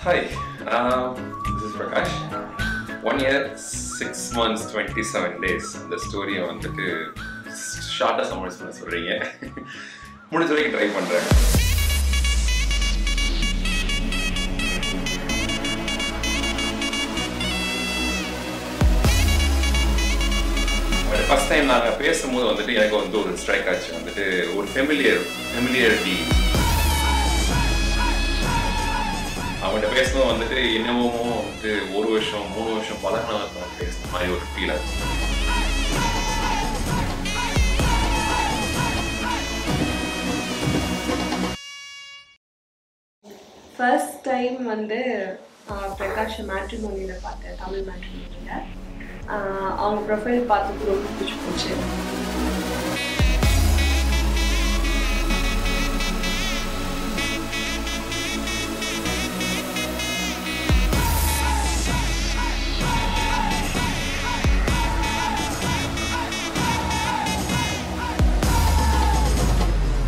Hi, um, this is Prakash. One year, six months, 27 days. இந்த ஸ்டோரியை வந்துட்டு ஷார்ட்டாக சம்மரைஸ் பண்ண சொல்கிறீங்க முடிஞ்ச வரைக்கும் ட்ரை பண்ணுறேன் ஃபர்ஸ்ட் டைம் நாங்கள் பேசும்போது வந்துட்டு எனக்கு வந்து ஒரு ஸ்ட்ரைக் ஆச்சு வந்துட்டு ஒரு ஃபெமிலியர் ஃபெமிலியரிட்டி அவங்கள்ட்ட பேசணும் வந்துட்டு என்னமோ வந்துட்டு ஒரு வருஷம் மூணு வருஷம் பழகினவங்க பேசுன மாதிரி ஒரு ஃபீல் ஆச்சு ஃபர்ஸ்ட் டைம் வந்து பிரகாஷ் மேட்ரிமோனியில் பார்த்தேன் தமிழ் மேட்ரிமோனியில் அவங்க ப்ரொஃபைல் பார்த்துட்டு ரொம்ப பிடிச்சி போச்சு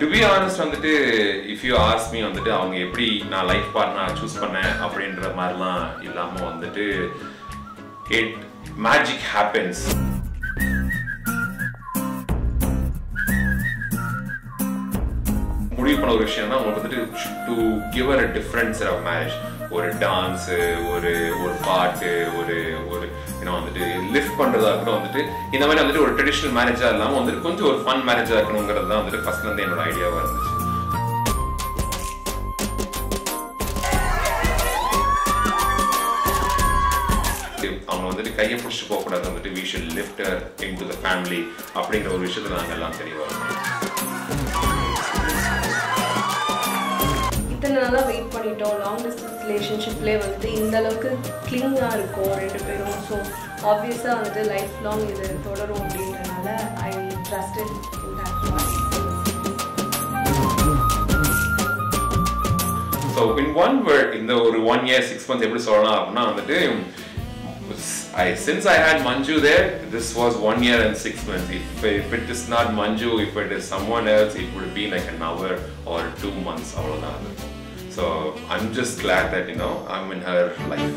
டு பி ஆனஸ்ட் வந்துட்டு இஃப் யூ ஆஸ் மீ வந்துட்டு அவங்க எப்படி நான் லைஃப் பார்ட்னர் சூஸ் பண்ணேன் அப்படின்ற மாதிரிலாம் இல்லாமல் வந்துட்டு இட் மேஜிக் ஹேப்பன்ஸ் முடிவு பண்ண ஒரு விஷயம் தான் உங்களுக்கு வந்துட்டு to give a different of marriage ஒரு டான்ஸு ஒரு ஒரு பாட்டு ஒரு ஒரு ஏன்னா வந்துட்டு லிஃப்ட் பண்றதா இருக்கட்டும் வந்துட்டு இந்த மாதிரி வந்துட்டு ஒரு ட்ரெடிஷ்னல் மேரேஜா இல்லாமல் வந்துட்டு கொஞ்சம் ஒரு ஃபன் மேரேஜா இருக்கணுங்கிறது தான் வந்துட்டு ஃபர்ஸ்ட்லேருந்து என்னோட ஐடியாவா இருந்துச்சு. அவங்க வந்துட்டு கையை பிடிச்சிட்டு போகக்கூடாது வந்துட்டு we should lift in to the family அப்படிங்கிற ஒரு விஷயத்துல நாங்கள் எல்லாம் தெரிய வரோம் இத்தனை நாளாக வெயிட் பண்ணிட்டோம். லாங் டிஸ்டன்ஸ் ரிலேஷன்ஷிப்லேயே வந்துட்டு இந்த அளவுக்கு கிளிங்காக இருக்கும் ரெண்டு பேரும். ஸோ ஆப்வியஸாக வந்துட்டு லைஃப் லாங் இது தொடரும் அப்படின்றனால I trusted in that so in one word இந்த ஒரு ஒன் இயர் சிக்ஸ் மந்த்ஸ் எப்படி சொல்லலாம் அப்படின்னா வந்துட்டு I since I had Manju there, this was one year and six months. If, if it is not Manju, if it is someone else, it would be like an hour or two months. அவ்வளவுதான் அது. So I'm just glad that you know I'm in her life.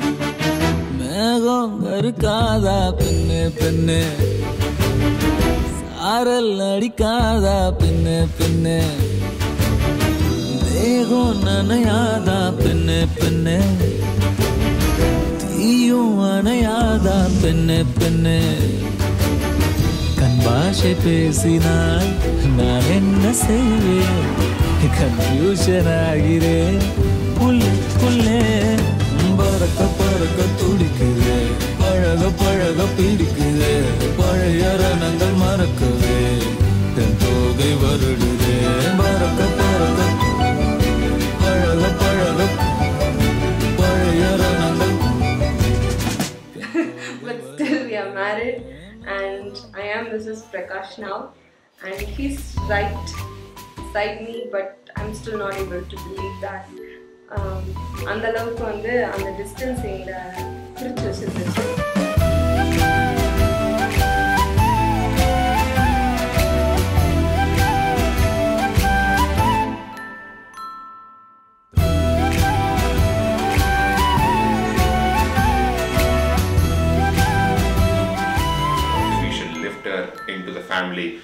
மேகம் கருக்காதா பெண்ணு பெண்ணு சாரல் அடிக்காதா பெண்ணு பெண்ணு தேகம் நனையாதா பெண்ணு பெண்ணு தீயும் அணையாதா பெண்ணு பெண்ணு. கண் பாஷை பேசினால் நான் என்ன செய்வேன்? கன்ஃபியூஷன் ஆகிறேன் புல்லுக்குள்ளே பறக்க பறக்க துடிக்குது. பழக பழக பிடிக்குது. பழைய ரணங்கள் மறக்குது. தென் தோகை வருடுது. I am Mrs. Prakash now and he's right beside me but I'm still not able to believe that um, அந்த அளவுக்கு வந்து அந்த டிஸ்டன்ஸ் எங்களை பிரிச்சு வச்சிருந்துச்சு into the family.